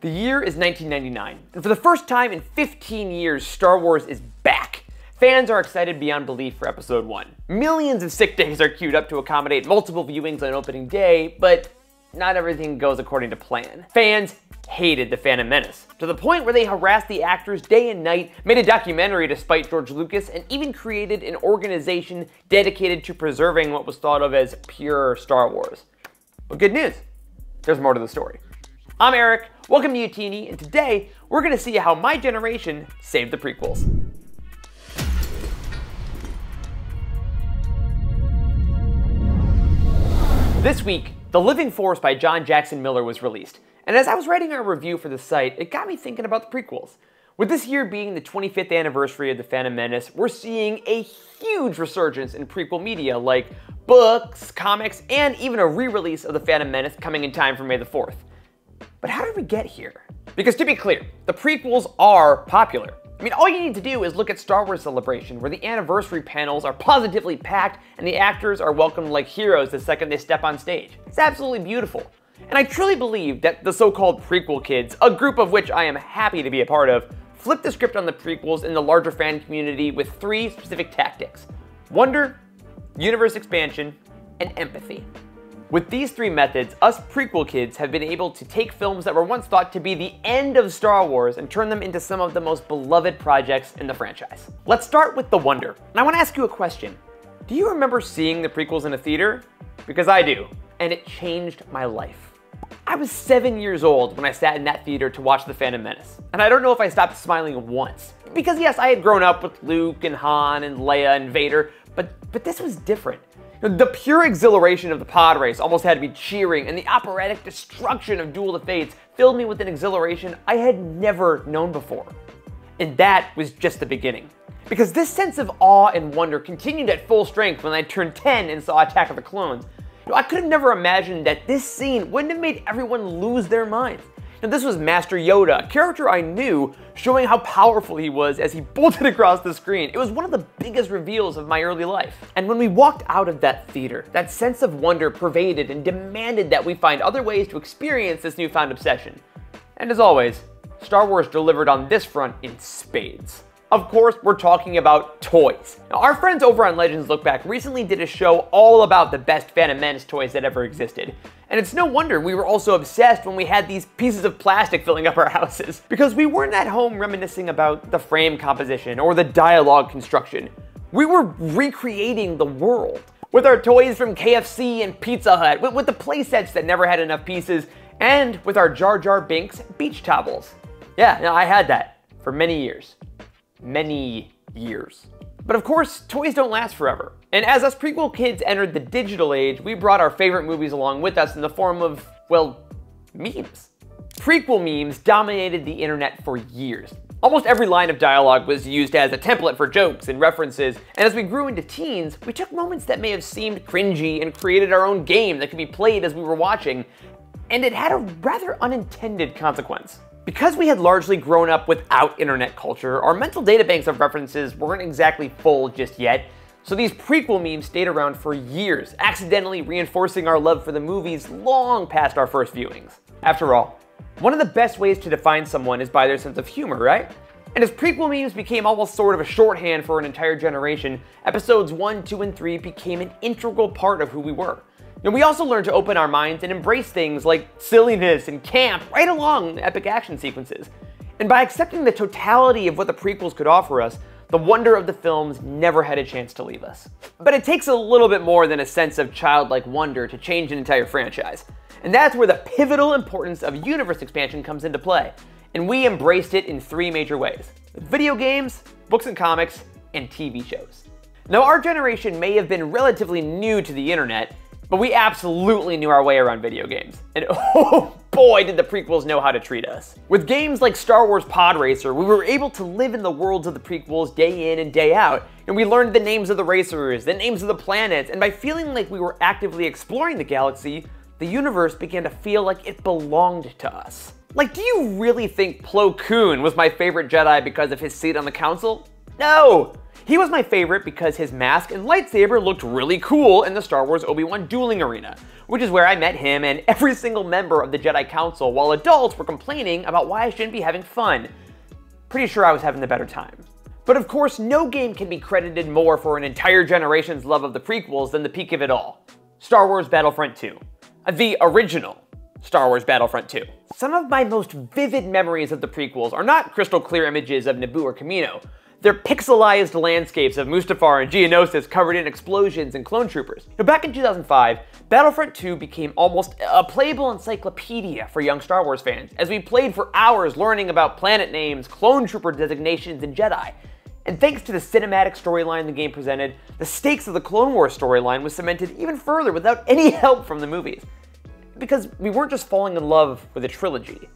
The year is 1999, and for the first time in 15 years, Star Wars is back. Fans are excited beyond belief for Episode 1. Millions of sick days are queued up to accommodate multiple viewings on opening day, but not everything goes according to plan. Fans hated The Phantom Menace, to the point where they harassed the actors day and night, made a documentary to spite George Lucas, and even created an organization dedicated to preserving what was thought of as pure Star Wars. But good news, there's more to the story. I'm Eric, welcome to Youtini, and today we're going to see how my generation saved the prequels. This week, The Living Force by John Jackson Miller was released, and as I was writing our review for the site, it got me thinking about the prequels. With this year being the 25th anniversary of The Phantom Menace, we're seeing a huge resurgence in prequel media like books, comics, and even a re-release of The Phantom Menace coming in time for May the 4th. We get here? Because to be clear, the prequels are popular. I mean, all you need to do is look at Star Wars Celebration, where the anniversary panels are positively packed and the actors are welcomed like heroes the second they step on stage. It's absolutely beautiful. And I truly believe that the so-called prequel kids, a group of which I am happy to be a part of, flipped the script on the prequels in the larger fan community with three specific tactics. Wonder, universe expansion, and empathy. With these three methods, us prequel kids have been able to take films that were once thought to be the end of Star Wars and turn them into some of the most beloved projects in the franchise. Let's start with The Wonder. And I want to ask you a question. Do you remember seeing the prequels in a theater? Because I do, and it changed my life. I was seven years old when I sat in that theater to watch The Phantom Menace, and I don't know if I stopped smiling once. Because yes, I had grown up with Luke and Han and Leia and Vader, but, but this was different. The pure exhilaration of the pod race almost had me cheering, and the operatic destruction of Duel of Fates filled me with an exhilaration I had never known before. And that was just the beginning. Because this sense of awe and wonder continued at full strength when I turned 10 and saw Attack of the Clones. I could have never imagined that this scene wouldn't have made everyone lose their minds. Now this was Master Yoda, a character I knew, showing how powerful he was as he bolted across the screen. It was one of the biggest reveals of my early life. And when we walked out of that theater, that sense of wonder pervaded and demanded that we find other ways to experience this newfound obsession. And as always, Star Wars delivered on this front in spades. Of course, we're talking about toys. Now, our friends over on Legends Look Back recently did a show all about the best Phantom Menace toys that ever existed. And it's no wonder we were also obsessed when we had these pieces of plastic filling up our houses, because we weren't at home reminiscing about the frame composition or the dialogue construction. We were recreating the world. With our toys from KFC and Pizza Hut, with, with the playsets that never had enough pieces, and with our Jar Jar Binks beach towels. Yeah, I had that for many years many years. But of course, toys don't last forever. And as us prequel kids entered the digital age, we brought our favorite movies along with us in the form of, well, memes. Prequel memes dominated the internet for years. Almost every line of dialogue was used as a template for jokes and references, and as we grew into teens, we took moments that may have seemed cringy and created our own game that could be played as we were watching, and it had a rather unintended consequence. Because we had largely grown up without internet culture, our mental databanks of references weren't exactly full just yet, so these prequel memes stayed around for years, accidentally reinforcing our love for the movies long past our first viewings. After all, one of the best ways to define someone is by their sense of humor, right? And as prequel memes became almost sort of a shorthand for an entire generation, episodes 1, 2, and 3 became an integral part of who we were. And we also learn to open our minds and embrace things like silliness and camp right along epic action sequences. And by accepting the totality of what the prequels could offer us, the wonder of the films never had a chance to leave us. But it takes a little bit more than a sense of childlike wonder to change an entire franchise. And that's where the pivotal importance of universe expansion comes into play. And we embraced it in three major ways. Video games, books and comics, and TV shows. Now our generation may have been relatively new to the internet, but we absolutely knew our way around video games. And oh boy, did the prequels know how to treat us. With games like Star Wars Pod Racer, we were able to live in the worlds of the prequels day in and day out. And we learned the names of the racers, the names of the planets, and by feeling like we were actively exploring the galaxy, the universe began to feel like it belonged to us. Like, do you really think Plo Koon was my favorite Jedi because of his seat on the council? No! He was my favorite because his mask and lightsaber looked really cool in the Star Wars Obi-Wan dueling arena, which is where I met him and every single member of the Jedi Council while adults were complaining about why I shouldn't be having fun. Pretty sure I was having the better time. But of course, no game can be credited more for an entire generation's love of the prequels than the peak of it all. Star Wars Battlefront 2. The original Star Wars Battlefront 2. Some of my most vivid memories of the prequels are not crystal clear images of Naboo or Kamino, they're pixelized landscapes of Mustafar and Geonosis covered in explosions and clone troopers. Now, back in 2005, Battlefront 2 became almost a playable encyclopedia for young Star Wars fans, as we played for hours learning about planet names, clone trooper designations, and Jedi. And thanks to the cinematic storyline the game presented, the stakes of the Clone Wars storyline was cemented even further without any help from the movies. Because we weren't just falling in love with a trilogy.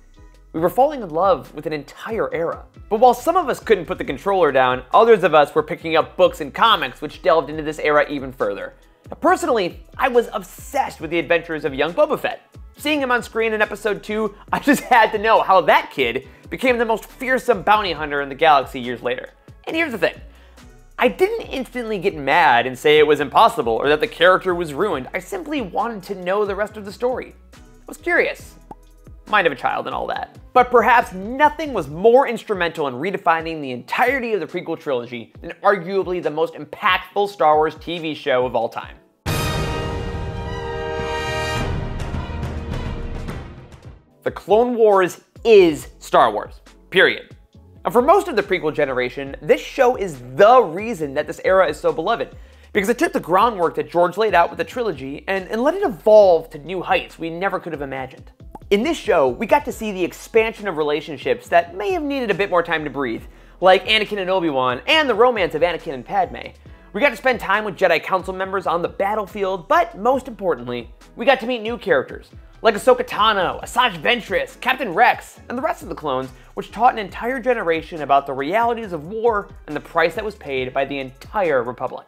We were falling in love with an entire era. But while some of us couldn't put the controller down, others of us were picking up books and comics which delved into this era even further. Now, personally, I was obsessed with the adventures of young Boba Fett. Seeing him on screen in episode 2, I just had to know how that kid became the most fearsome bounty hunter in the galaxy years later. And here's the thing. I didn't instantly get mad and say it was impossible or that the character was ruined. I simply wanted to know the rest of the story. I was curious mind of a child and all that. But perhaps nothing was more instrumental in redefining the entirety of the prequel trilogy than arguably the most impactful Star Wars TV show of all time. The Clone Wars is Star Wars, period. And for most of the prequel generation, this show is the reason that this era is so beloved, because it took the groundwork that George laid out with the trilogy and, and let it evolve to new heights we never could have imagined. In this show, we got to see the expansion of relationships that may have needed a bit more time to breathe, like Anakin and Obi-Wan, and the romance of Anakin and Padme. We got to spend time with Jedi Council members on the battlefield, but most importantly, we got to meet new characters, like Ahsoka Tano, Asajj Ventress, Captain Rex, and the rest of the clones, which taught an entire generation about the realities of war and the price that was paid by the entire Republic.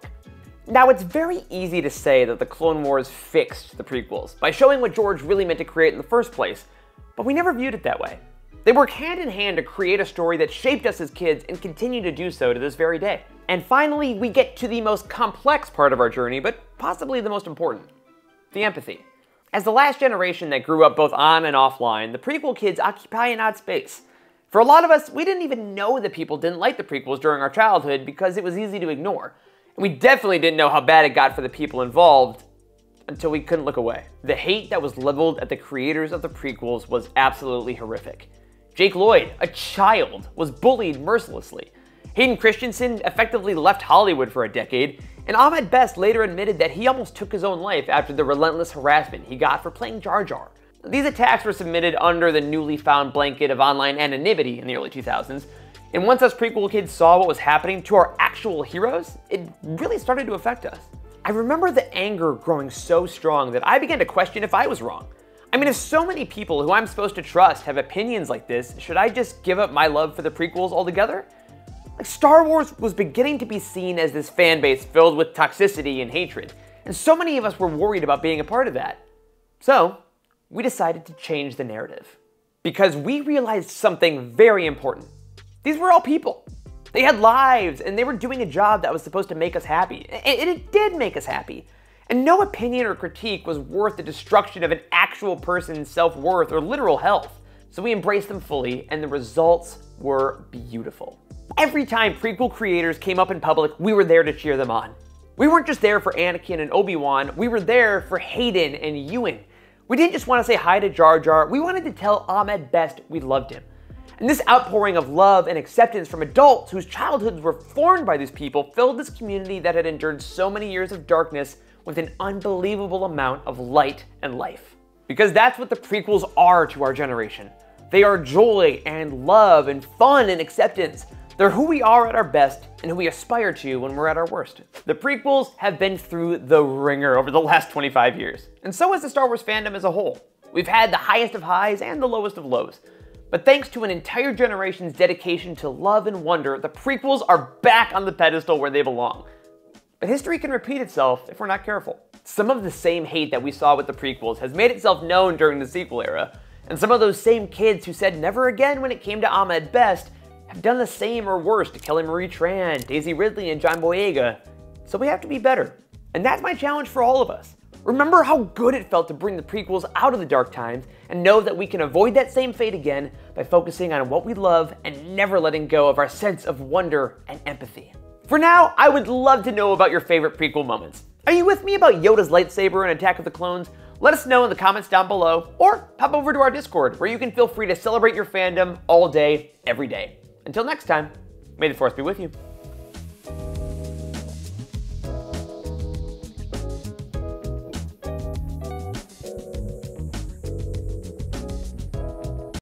Now, it's very easy to say that the Clone Wars fixed the prequels by showing what George really meant to create in the first place, but we never viewed it that way. They work hand in hand to create a story that shaped us as kids and continue to do so to this very day. And finally, we get to the most complex part of our journey, but possibly the most important the empathy. As the last generation that grew up both on and offline, the prequel kids occupy an odd space. For a lot of us, we didn't even know that people didn't like the prequels during our childhood because it was easy to ignore. We definitely didn't know how bad it got for the people involved until we couldn't look away. The hate that was leveled at the creators of the prequels was absolutely horrific. Jake Lloyd, a child, was bullied mercilessly. Hayden Christensen effectively left Hollywood for a decade, and Ahmed Best later admitted that he almost took his own life after the relentless harassment he got for playing Jar Jar. These attacks were submitted under the newly found blanket of online anonymity in the early 2000s, and once us prequel kids saw what was happening to our actual heroes, it really started to affect us. I remember the anger growing so strong that I began to question if I was wrong. I mean, if so many people who I'm supposed to trust have opinions like this, should I just give up my love for the prequels altogether? Like, Star Wars was beginning to be seen as this fan base filled with toxicity and hatred, and so many of us were worried about being a part of that. So, we decided to change the narrative. Because we realized something very important. These were all people. They had lives and they were doing a job that was supposed to make us happy. And it did make us happy. And no opinion or critique was worth the destruction of an actual person's self worth or literal health. So we embraced them fully, and the results were beautiful. Every time prequel creators came up in public, we were there to cheer them on. We weren't just there for Anakin and Obi Wan, we were there for Hayden and Ewan. We didn't just want to say hi to Jar Jar, we wanted to tell Ahmed Best we loved him. And this outpouring of love and acceptance from adults whose childhoods were formed by these people filled this community that had endured so many years of darkness with an unbelievable amount of light and life. Because that's what the prequels are to our generation. They are joy and love and fun and acceptance. They're who we are at our best and who we aspire to when we're at our worst. The prequels have been through the wringer over the last 25 years, and so has the Star Wars fandom as a whole. We've had the highest of highs and the lowest of lows. But thanks to an entire generation's dedication to love and wonder, the prequels are back on the pedestal where they belong. But history can repeat itself if we're not careful. Some of the same hate that we saw with the prequels has made itself known during the sequel era, and some of those same kids who said never again when it came to Ahmed Best have done the same or worse to Kelly Marie Tran, Daisy Ridley, and John Boyega. So we have to be better. And that's my challenge for all of us. Remember how good it felt to bring the prequels out of the dark times and know that we can avoid that same fate again by focusing on what we love and never letting go of our sense of wonder and empathy. For now, I would love to know about your favorite prequel moments. Are you with me about Yoda's lightsaber in Attack of the Clones? Let us know in the comments down below, or pop over to our Discord where you can feel free to celebrate your fandom all day, every day. Until next time, may the Force be with you.